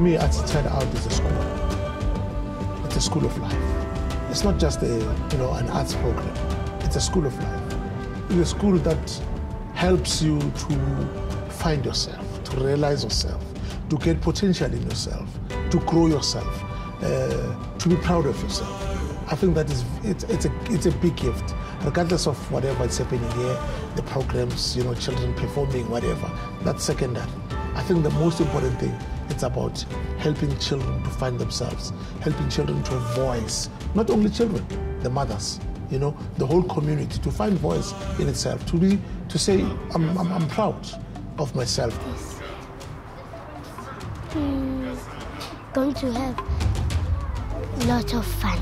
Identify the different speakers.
Speaker 1: me, Arts Inside Out is a school. It's a school of life. It's not just a, you know, an arts program. It's a school of life. It's a school that helps you to find yourself, to realize yourself, to get potential in yourself, to grow yourself, uh, to be proud of yourself. I think that is it's, it's a it's a big gift, regardless of whatever is happening here, the programs, you know, children performing, whatever. That's secondary. I think the most important thing it's about helping children to find themselves, helping children to voice. Not only children, the mothers, you know, the whole community to find voice in itself, to be to say, I'm, I'm, I'm proud of myself.
Speaker 2: Mm, going to have lots of fun.